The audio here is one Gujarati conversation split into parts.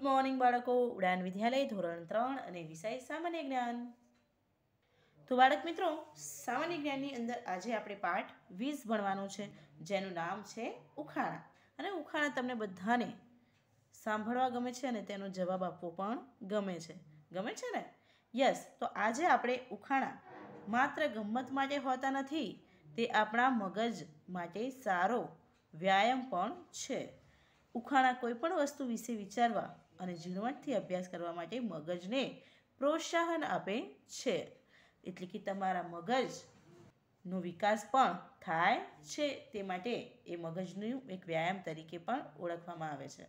ગુડ મોર્નિંગ બાળકો. ઉડાન વિદ્યાલય ધોરણ ત્રણ અને વિષય સામાન્ય જ્ઞાન. તો બાળક મિત્રો, સામાન્ય જ્ઞાનની અંદર આજે આપણે પાઠ વીસ ભણવાનું છે, જેનું નામ છે ઉખાણા. અને ઉખાણા તમને બધાને સાંભળવા ગમે છે અને તેનો જવાબ આપવો પણ ગમે છે. ગમે છે ને? યસ તો આજે આપણે ઉખાણા માત્ર ગમ્મત માટે હોતા નથી, તે આપણા મગજ માટે સારો વ્યાયામ પણ છે. ઉખાણા કોઈ પણ વસ્તુ વિશે વિચારવા અને ઝીણવટથી અભ્યાસ કરવા માટે મગજને પ્રોત્સાહન આપે છે. એટલે કે તમારા મગજનો વિકાસ પણ થાય છે. તે માટે એ મગજનું એક વ્યાયામ તરીકે પણ ઓળખવામાં આવે છે.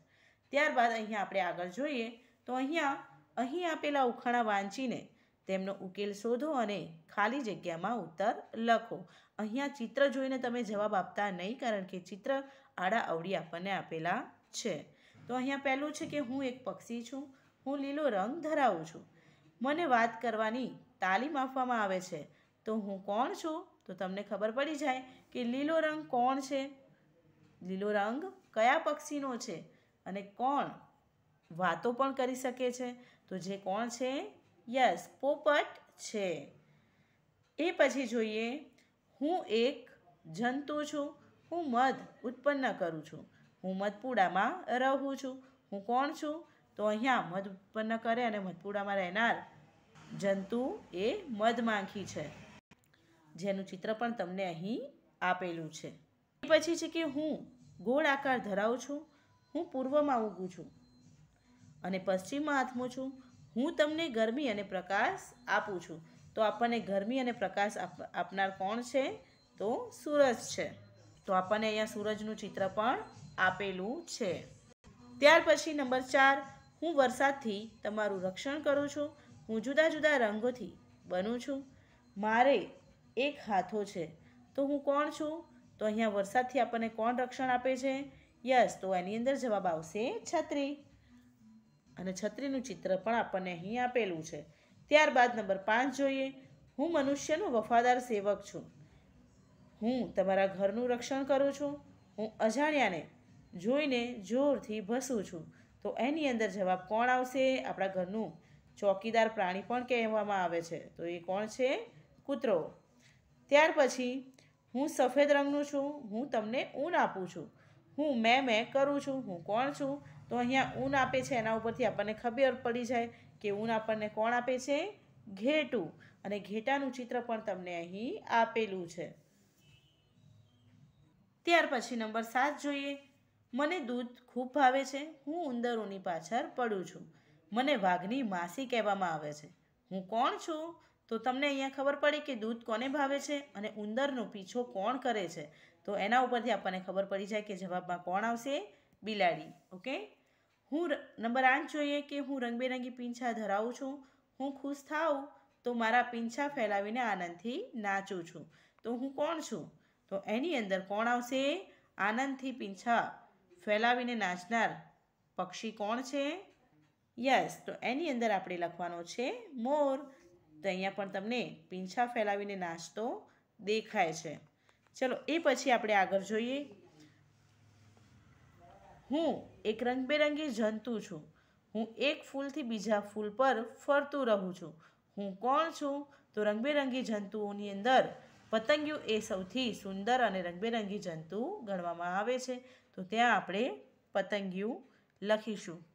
ત્યારબાદ અહીંયા આપણે આગળ જોઈએ તો અહીંયા, અહીં આપેલા ઉખાણા વાંચીને તેમનો ઉકેલ શોધો અને ખાલી જગ્યામાં ઉત્તર લખો. અહીંયા ચિત્ર જોઈને તમે જવાબ આપતા નહીં, કારણ કે ચિત્ર આડા અવળી આપણને આપેલા છે. તો અહીંયા પહેલું છે કે હું એક પક્ષી છું, હું લીલો રંગ ધરાવું છું. મને વાત કરવાની તાલીમ આપવામાં આવે છે. તો હું કોણ છું? તો તમને ખબર પડી જાય કે લીલો રંગ કોણ છે? લીલો રંગ કયા પક્ષીનો છે અને કોણ વાતો પણ કરી શકે છે? તો જે કોણ છે? યસ, પોપટ છે. એ પછી જોઈએ, હું એક જંતુ છું, હું મધ ઉત્પન્ન કરું છું. હું મધપુડામાં રહું છું. હું કોણ છું? તો અહીંયા મધ ઉત્પન્ન કરે અને મધપુડામાં રહેનાર જંતુ એ મધમાખી છે. જેનું ચિત્ર પણ તમને અહીં આપેલું છે. પછી છે કે હું ગોળ આકાર ધરાવું છું. હું પૂર્વમાં ઊગું છું અને પશ્ચિમમાં આથમું છું. હું તમને ગરમી અને પ્રકાશ આપું છું. તો આપણને ગરમી અને પ્રકાશ આપનાર કોણ છે? તો સૂરજ છે. તો આપણને અહીંયા સૂરજનું ચિત્ર પણ આપેલું છે. ત્યાર પછી નંબર ચાર, હું વરસાદથી તમારું રક્ષણ કરું છું. હું જુદા જુદા રંગોથી બનું છું. મારે એક હાથો છે. તો હું કોણ છું? તો અહીંયા વરસાદથી આપણને કોણ રક્ષણ આપે છે? યસ, તો એની અંદર જવાબ આવશે છત્રી. અને છત્રીનું ચિત્ર પણ આપણને અહીં આપેલું છે. ત્યારબાદ નંબર પાંચ જોઈએ. હું મનુષ્યનો વફાદાર સેવક છું. હું તમારા ઘરનું રક્ષણ કરું છું. હું અજાણ્યાને જોઈને જોરથી ભસું છું. તો એની અંદર જવાબ કોણ આવશે? આપણા ઘરનું ચોકીદાર પ્રાણી પણ કહેવામાં આવે છે. તો એ કોણ છે? કૂતરો. ત્યાર પછી હું સફેદ રંગનું છું. હું તમને ઊન આપું છું. હું મેં મેં કરું છું. હું કોણ છું? તો અહીંયા ઊન આપે છે. એના ઉપરથી આપણને ખબર પડી જાય કે ઊન આપણને કોણ આપે છે? ઘેટું. અને ઘેટાનું ચિત્ર પણ તમને અહીં આપેલું છે. ત્યાર પછી નંબર સાત જોઈએ. મને દૂધ ખૂબ ભાવે છે, હું ઉંદરોની પાછળ પડું છું. મને વાઘની માસી કહેવામાં આવે છે. હું કોણ છું? તો તમને અહીંયા ખબર પડી કે દૂધ કોને ભાવે છે અને ઉંદરનો પીછો કોણ કરે છે? તો એના ઉપરથી આપણને ખબર પડી જાય કે જવાબમાં કોણ આવશે? બિલાડી. ઓકે? હું નંબર આઠ જોઈએ કે હું રંગબેરંગી પીંછા ધરાવું છું? હું ખુશ થાઉં? તો મારા પીંછા ફેલાવીને આનંદથી નાચું છું. તો હું કોણ છું? તો એની અંદર કોણ આવશે? આનંદથી પીંછા ફેલાવીને નાચનાર પક્ષી કોણ છે? યસ, તો એની અંદર આપણે લખવાનો છે, મોર. તો અહીંયા પણ તમને પીંછા ફેલાવીને નાચતો દેખાય છે. ચલો, એ પછી આપણે આગળ જોઈએ. હું એક રંગબેરંગી જંતુ છું. હું એક ફૂલથી બીજા ફૂલ પર ફરતું રહું છું. હું કોણ છું? તો રંગબેરંગી જંતુઓની અંદર પતંગિયું એ સૌથી સુંદર અને રંગબેરંગી જંતુ ગણવામાં આવે છે. તો ત્યાં આપણે પતંગિયું લખીશું.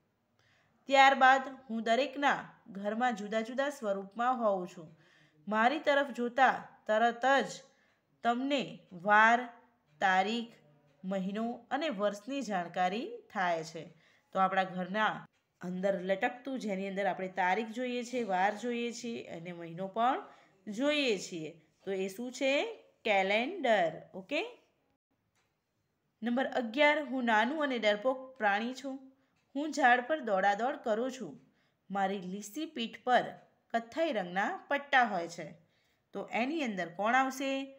ત્યારબાદ હું દરેકના ઘરમાં જુદા જુદા સ્વરૂપમાં હોઉં છું. મારી તરફ જોતા તરત જ તમને વાર, તારીખ, મહિનો અને વર્ષની જાણકારી થાય છે. તો આપણા ઘરના અંદર લટકતું, જેની અંદર આપણે તારીખ જોઈએ છીએ, વાર જોઈએ છીએ અને મહિનો પણ જોઈએ છીએ. તો એ શું છે? કેલેન્ડર. ઓકે? નંબર અગિયાર, હું નાનું અને ડરપોક પ્રાણી છું. હું ઝાડ પર દોડાદોડ કરું છું. મારી લીસી પીઠ પર કથ્થાઈ રંગના પટ્ટા હોય છે. તો એની અંદર કોણ આવશે?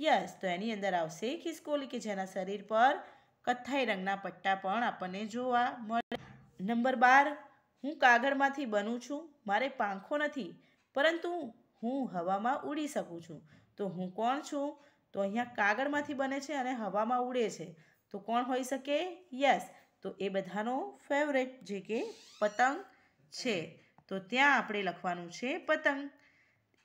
યસ, તો એની અંદર આવશે ખિસકોલી કે જેના શરીર પર કથ્થાઈ રંગના પટ્ટા પણ આપણને જોવા મળે. નંબર બાર, હું કાગળમાંથી બનું છું. મારે પાંખો નથી, પરંતુ હું હવામાં ઉડી શકું છું. તો હું કોણ છું? તો અહીંયા કાગળમાંથી બને છે અને હવામાં ઉડે છે. તો કોણ હોઈ શકે? યસ. તો એ બધાનો ફેવરેટ જે કે પતંગ છે. તો ત્યાં આપણે લખવાનું છે પતંગ.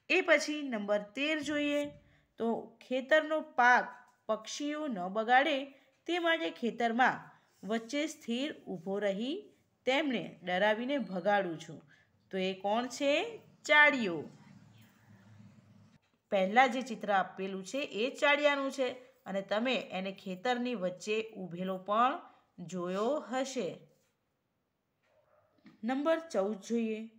એ પછી નંબર તેર જોઈએ. તો ખેતરનો પાક પક્ષીઓ ન બગાડે તે માટે ખેતરમાં વચ્ચે સ્થિર ઊભો રહી તેમને ડરાવીને ભગાડું છું. તો એ કોણ છે? ચાળીઓ. પહેલાં જે ચિત્ર આપેલું છે એ ચાળિયાનું છે અને તમે એને ખેતરની વચ્ચે ઊભેલો પણ જોયો હશે. નંબર ચૌદ જોઈએ.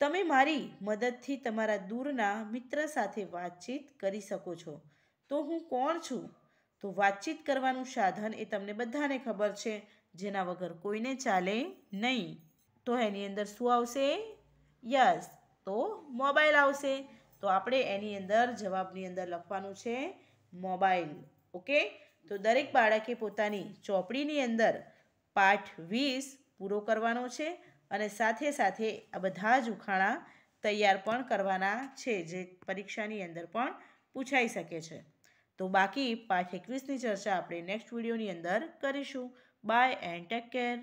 તમે મારી મદદથી તમારા દૂરના મિત્ર સાથે વાતચીત કરી શકો છો. તો હું કોણ છું? તો વાતચીત કરવાનું સાધન એ તમને બધાને ખબર છે, જેના વગર કોઈને ચાલે નહીં. તો એની અંદર શું આવશે? યસ. તો મોબાઈલ આવશે. તો આપણે એની અંદર જવાબની અંદર લખવાનું છે મોબાઈલ. ઓકે? તો દરેક બાળકે પોતાની ચોપડીની અંદર પાઠ વીસ પૂરો કરવાનો છે અને સાથે સાથે આ બધા જ ઉખાણા તૈયાર પણ કરવાના છે, જે પરીક્ષાની અંદર પણ પૂછાઈ શકે છે. તો બાકી પાઠ એકવીસની ચર્ચા આપણે નેક્સ્ટ વિડીયોની અંદર કરીશું. Bye and take care.